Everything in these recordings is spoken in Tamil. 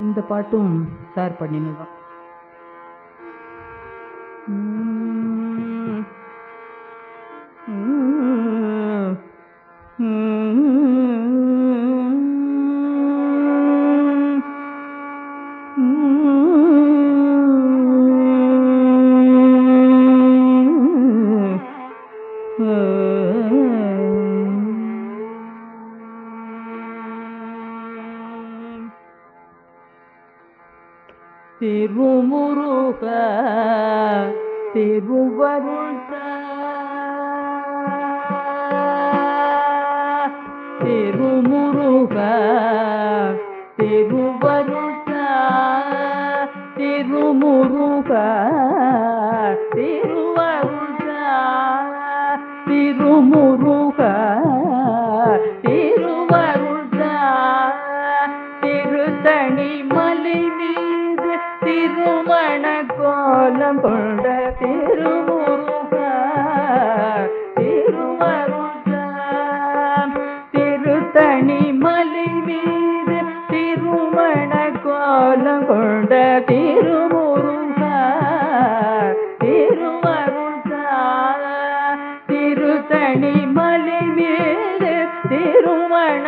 இந்த பாட்டும் சார் பண்ணினதான் உம் திருமுருக திருவருள் திருமுருக திருவருள் திருமுருக திருவருள் திருமுருக. கோலம் கொண்ட திருமுருக திருவருள் திருத்தணி மலை மீது திருமண கோலம் கொண்ட திருமுருக திருவருள் திருத்தணி மலை மீது திருமண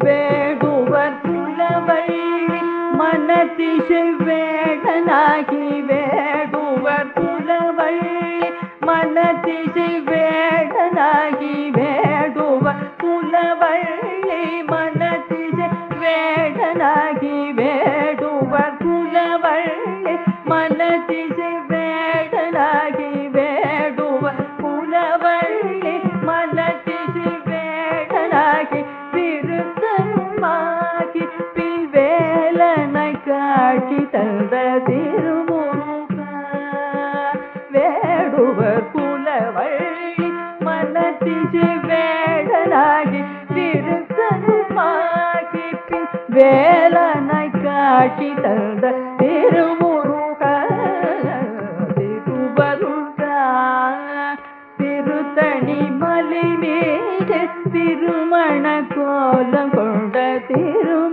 வேடுவர் புலவழி மனதிசை வேடனாகி வேடுவர் புலவழி மனதிசை வேடுவர் புலவழி மனதிசை வேடனாகி திருத்தமாகி வேலனை காட்சி தந்த திருமுருக. திருவருக. திருத்தணி மலை மீது திருமண கோலம் கொண்ட திரு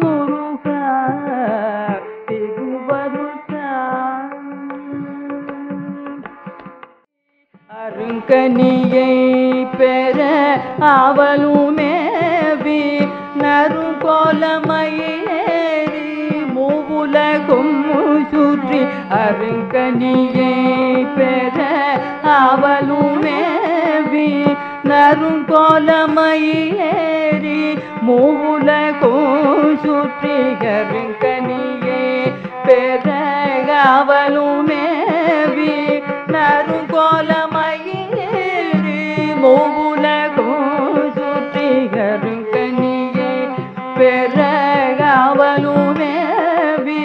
கனியை பெற அவளுமேவி நறுகோலமயேறி மூவுலகும் சுற்றி அருங்கனியை பெற அவளுமேவி நறுங்கோலமயேறி மூவுலகும் சுற்றி அருங்கனியை பெற அவளுமே பெற அவனுமேவி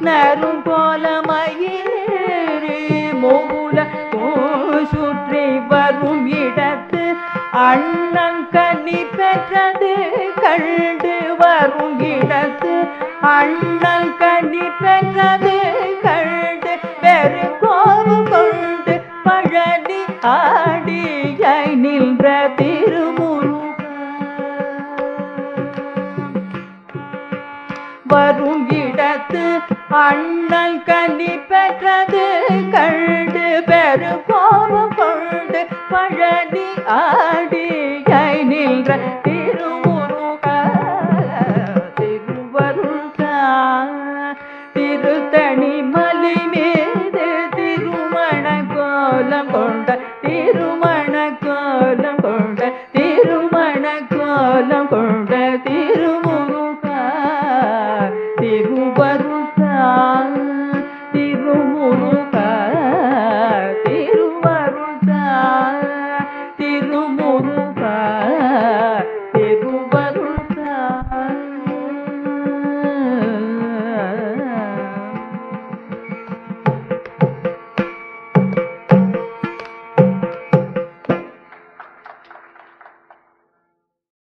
நரும் போல மயிலேறி மூவுலகும் சுற்றி வரும் இடத்து அண்ணன் கனி பெற்றது கண்டு வரும் இடத்து அண்ணன் கனி பெற்றது வரும் இடத்து அண்ணன் கனி பெற்றது கண்டு பெரு கோபம் கொண்டு பழனி ஆடி கை நின்ற திருவுருக திருவருள் திருத்தணி